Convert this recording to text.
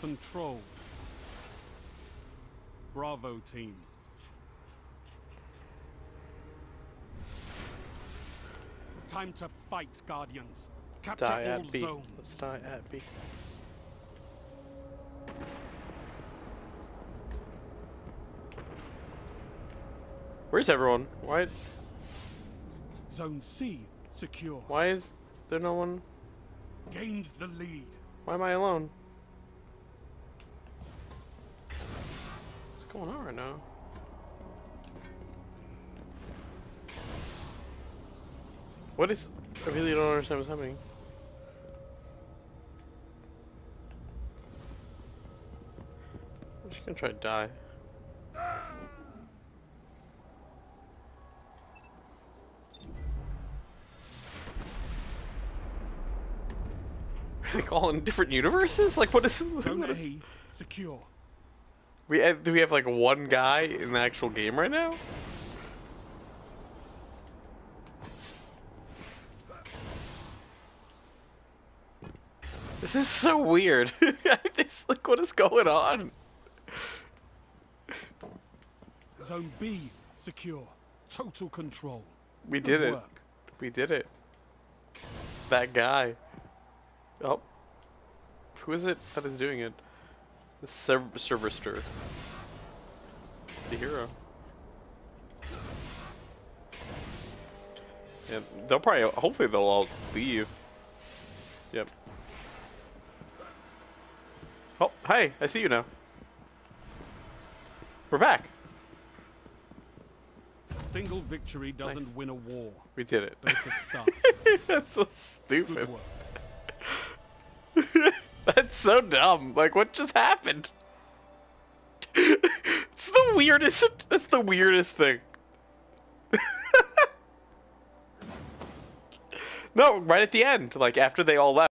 control. Bravo team. Time to fight, Guardians. Capture Die all at B. zones. Let's die at B. Where's everyone? Why? Zone C secure. Why is there no one? Gained the lead. Why am I alone? Going on right now? What is? I really don't understand what's happening. I'm just gonna try to die. like all in different universes? Like what is? What is secure. We have, do we have like one guy in the actual game right now? This is so weird. it's like what is going on? Zone B secure. Total control. We Good did it. work. We did it. That guy. Oh. Who is it that is doing it? The Servister. The hero. Yeah, they'll probably, hopefully they'll all leave. Yep. Oh, hey, I see you now. We're back. A single victory doesn't Nice. win a war, We did it. but it's a start. That's so stupid. So dumb. Like, what just happened? it's the weirdest. It's the weirdest thing. no, right at the end, like after they all left.